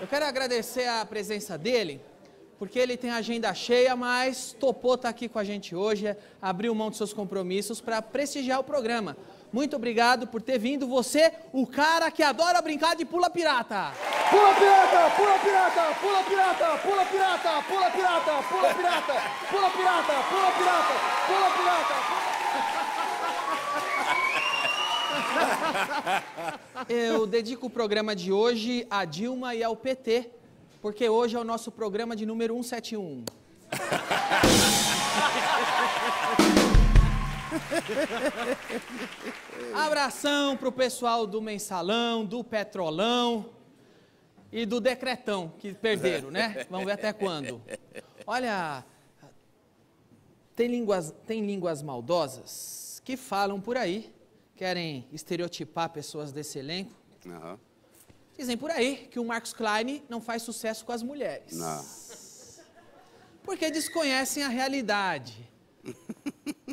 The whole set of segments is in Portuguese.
Eu quero agradecer a presença dele, porque ele tem agenda cheia, mas topou estar aqui com a gente hoje, abriu mão dos seus compromissos para prestigiar o programa. Muito obrigado por ter vindo. Você, o cara que adora brincar de pula pirata. Pula pirata, pula pirata, pula pirata, pula pirata, pula pirata, pula pirata, pula pirata, pula pirata, pula pirata. Eu dedico o programa de hoje a Dilma e ao PT, porque hoje é o nosso programa de número 171. Abração pro pessoal do Mensalão, do Petrolão e do Decretão, que perderam, né? Vamos ver até quando. Olha, tem línguas, tem línguas maldosas que falam por aí, querem estereotipar pessoas desse elenco. Aham. Dizem por aí que o Marcos Klein não faz sucesso com as mulheres. Não. Porque desconhecem a realidade.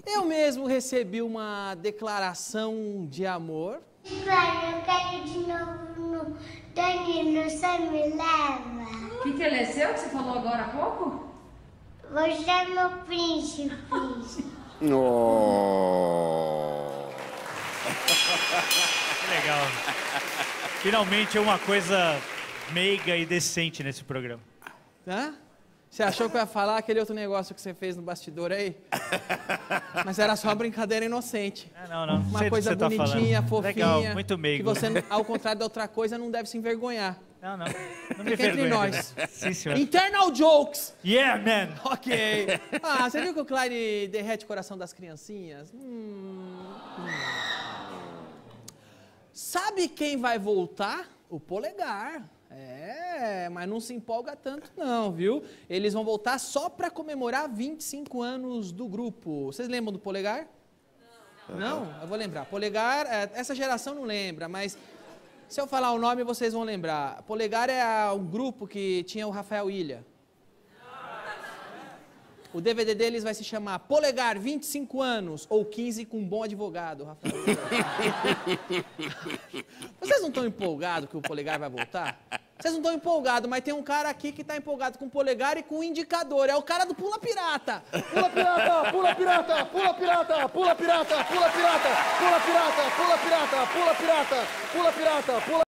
Eu mesmo recebi uma declaração de amor. Claro, eu quero ir de novo no Danilo, você me leva? O que, que ele é seu que você falou agora há pouco? Você é meu príncipe. Oh. Que legal. Finalmente é uma coisa meiga e decente nesse programa. Hã? Você achou que eu ia falar aquele outro negócio que você fez no bastidor aí? Mas era só uma brincadeira inocente. Ah, não, não. Uma Sei coisa tá bonitinha, falando. fofinha. Legal, muito meigo. Que você, ao contrário da outra coisa, não deve se envergonhar. Não, não. Não me Fica entre nós. Sim, senhor. Internal jokes! Yeah, man! Ok. Ah, você viu que o Klein derrete o coração das criancinhas? Hum. Sabe quem vai voltar? O polegar. É, mas não se empolga tanto não, viu? Eles vão voltar só para comemorar 25 anos do grupo. Vocês lembram do polegar? Não, eu vou lembrar. Polegar, é, essa geração não lembra, mas se eu falar o nome vocês vão lembrar. Polegar é um grupo que tinha o Rafael Ilha. O DVD deles vai se chamar Polegar 25 anos ou 15 com um bom advogado, Rafael. Vocês não estão empolgados que o Polegar vai voltar? Vocês não estão empolgados, mas tem um cara aqui que está empolgado com o Polegar e com o indicador. É o cara do Pula Pirata. Pula pirata, pula pirata, pula pirata, pula pirata, pula pirata, pula pirata, pula pirata, pula pirata, pula pirata, pula